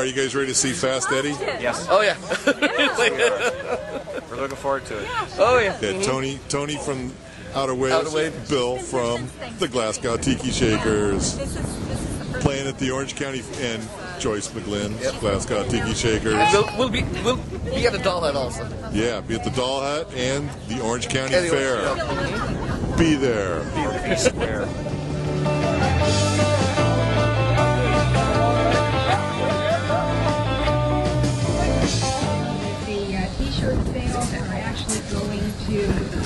Are you guys ready to see Fast Eddie? Yes, Oh yeah. we're looking forward to it. oh yeah. Yeah, mm-hmm. Tony, Tony from Outerwave, Outer Wales. Bill from the Glasgow Tiki Shakers, This is, this is the first playing at the Orange County and Joyce McGlynn, Glasgow Tiki Shakers. We'll, we'll be we'll be at the doll hut also. Yeah, be at the Doll Hut and the Orange County And Fair. Orange- Be there. Be Square. I actually going to